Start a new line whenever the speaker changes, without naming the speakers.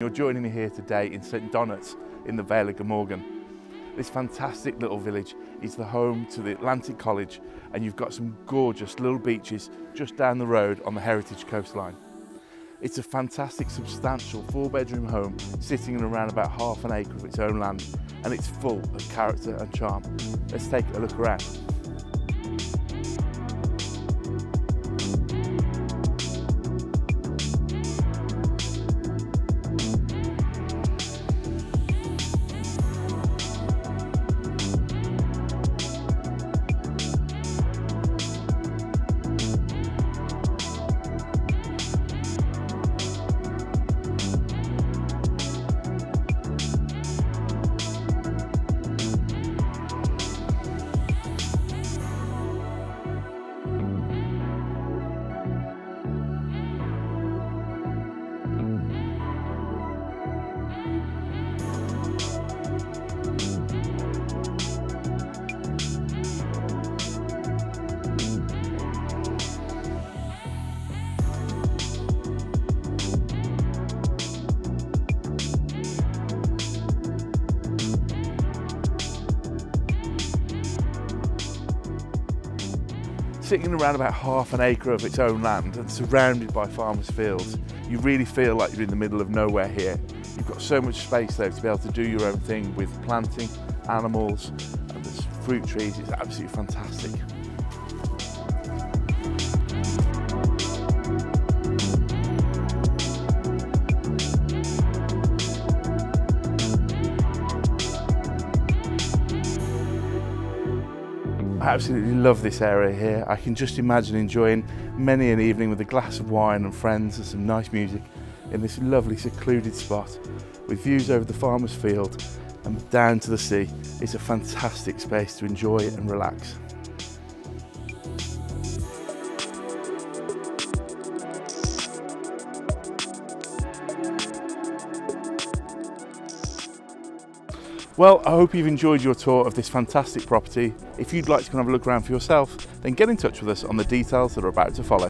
You're joining me here today in St Donat's in the Vale of Glamorgan. This fantastic little village is the home to the Atlantic College and you've got some gorgeous little beaches just down the road on the heritage coastline. It's a fantastic substantial four bedroom home sitting in around about half an acre of its own land and it's full of character and charm. Let's take a look around. Sitting around about half an acre of its own land and surrounded by farmers' fields, you really feel like you're in the middle of nowhere here. You've got so much space though to be able to do your own thing with planting, animals, and there's fruit trees. It's absolutely fantastic. Absolutely love this area here. I can just imagine enjoying many an evening with a glass of wine and friends and some nice music in this lovely secluded spot with views over the farmer's field and down to the sea. It's a fantastic space to enjoy and relax. Well, I hope you've enjoyed your tour of this fantastic property. If you'd like to come have a look around for yourself, then get in touch with us on the details that are about to follow.